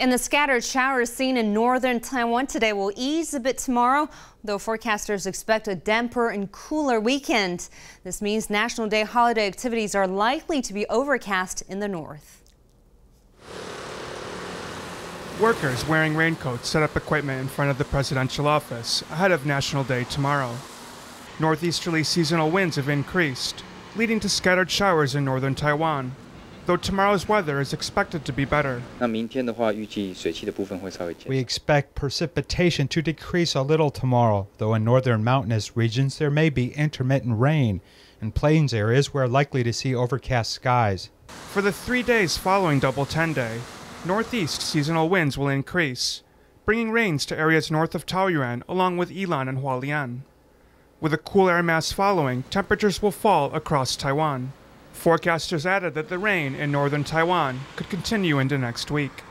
And the scattered showers seen in northern Taiwan today will ease a bit tomorrow, though forecasters expect a damper and cooler weekend. This means National Day holiday activities are likely to be overcast in the north. Workers wearing raincoats set up equipment in front of the presidential office ahead of National Day tomorrow. Northeasterly seasonal winds have increased, leading to scattered showers in northern Taiwan though tomorrow's weather is expected to be better. We expect precipitation to decrease a little tomorrow, though in northern mountainous regions there may be intermittent rain, In plains areas we're likely to see overcast skies. For the three days following Double Ten Day, northeast seasonal winds will increase, bringing rains to areas north of Taoyuan along with Yilan and Hualien. With a cool air mass following, temperatures will fall across Taiwan. Forecasters added that the rain in northern Taiwan could continue into next week.